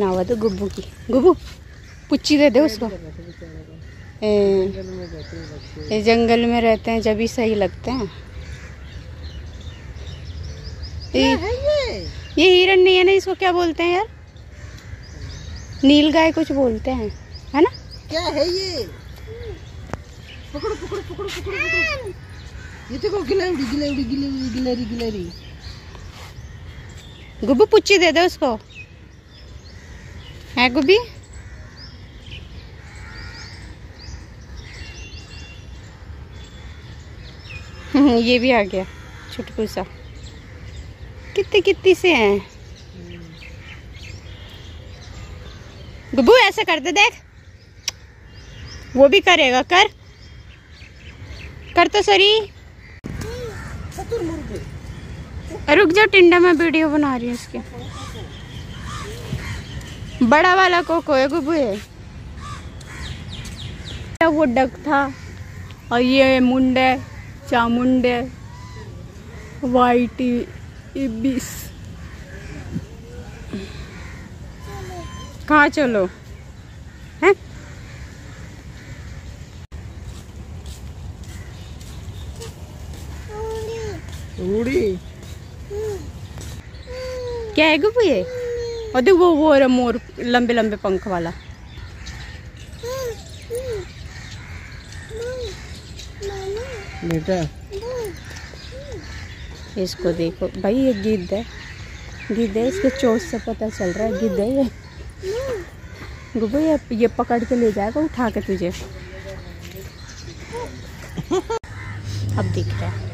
नावा तो गुब्बू की। गुब्बू पुच्ची दे दे उसको। ए, ये जंगल में रहते हैं जब ही सही लगते हैं। ये, ये हिरन नहीं है ना इसको क्या बोलते हैं यार? नील गाय कुछ बोलते हैं है ना? क्या है ये? पकड़ो पकड़ो पकड़ो पकड़ो पकड़ो। ये गुब्बू पुच्ची दे दे उसको। है गुब्बी? ये भी आ गया छुटकू सा कितने, कितनी से हैं? गुब्बू, ऐसे कर दे, देख। वो भी करेगा, कर। कर तो सरी। रुक जा टिंडा में वीडियो बना रही हूँ इसकी। बड़ा वाला कोको है गुब्बू है। वो डक था? और ये मुंडे चामुंडे वाइट इबिस कहाँ चलो हैं उड़ी क्या है गुब्बू ये? और देख वो वो रहा मोर लंबे लंबे पंख वाला। बेटा। इसको देखो। भाई ये गिद्ध है। गिद्ध है इसके चोट से पता चल रहा है। गिद्ध है ये। गुब्बू ये ये पकड़ के ले जाएगा उठा के तुझे। अब दिख रहा है।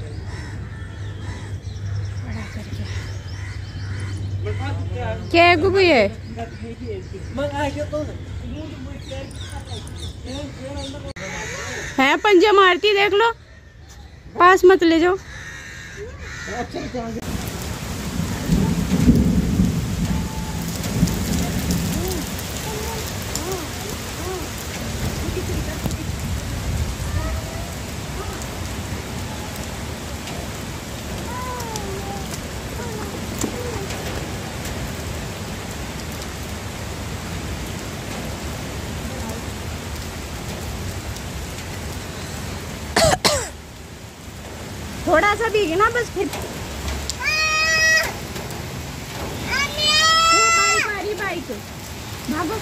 क्या गुब्बू ये? है पंजा मारती देख लो। पास मत ले जाओ। थोड़ा सा भीगना बस फिर बाइक बाइक भागो।